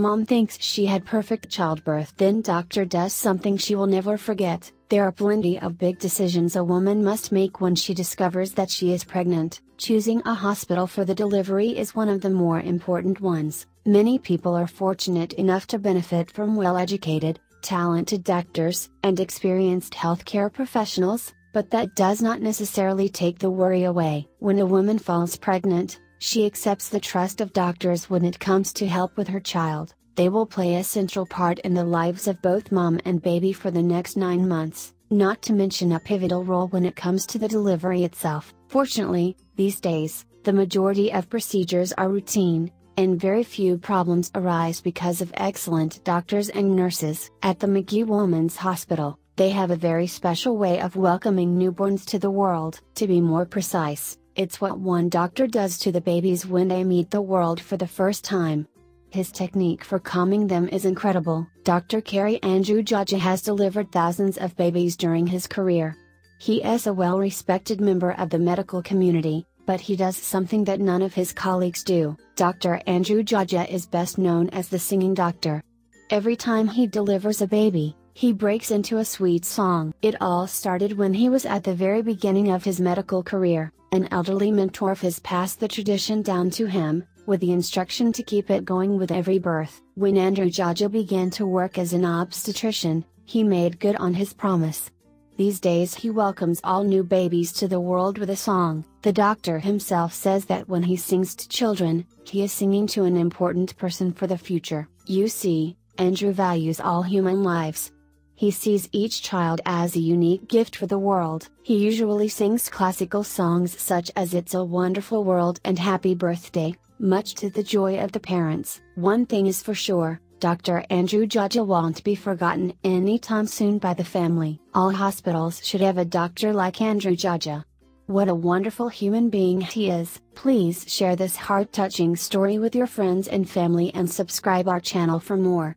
Mom thinks she had perfect childbirth. Then doctor does something she will never forget. There are plenty of big decisions a woman must make when she discovers that she is pregnant. Choosing a hospital for the delivery is one of the more important ones. Many people are fortunate enough to benefit from well educated, talented doctors, and experienced healthcare professionals, but that does not necessarily take the worry away. When a woman falls pregnant, she accepts the trust of doctors when it comes to help with her child. They will play a central part in the lives of both mom and baby for the next nine months, not to mention a pivotal role when it comes to the delivery itself. Fortunately, these days, the majority of procedures are routine, and very few problems arise because of excellent doctors and nurses. At the Magee Women's Hospital, they have a very special way of welcoming newborns to the world. To be more precise, it's what one doctor does to the babies when they meet the world for the first time. His technique for calming them is incredible. Dr. Carey Andrew Jaja has delivered thousands of babies during his career. He is a well respected member of the medical community, but he does something that none of his colleagues do. Dr. Andrew Jaja is best known as the singing doctor. Every time he delivers a baby, he breaks into a sweet song. It all started when he was at the very beginning of his medical career. An elderly mentor of his passed the tradition down to him, with the instruction to keep it going with every birth. When Andrew Jaja began to work as an obstetrician, he made good on his promise. These days he welcomes all new babies to the world with a song. The doctor himself says that when he sings to children, he is singing to an important person for the future. You see, Andrew values all human lives, he sees each child as a unique gift for the world. He usually sings classical songs such as It's a Wonderful World and Happy Birthday, much to the joy of the parents. One thing is for sure, Dr. Andrew Jaja won't be forgotten anytime soon by the family. All hospitals should have a doctor like Andrew Jaja. What a wonderful human being he is. Please share this heart-touching story with your friends and family and subscribe our channel for more.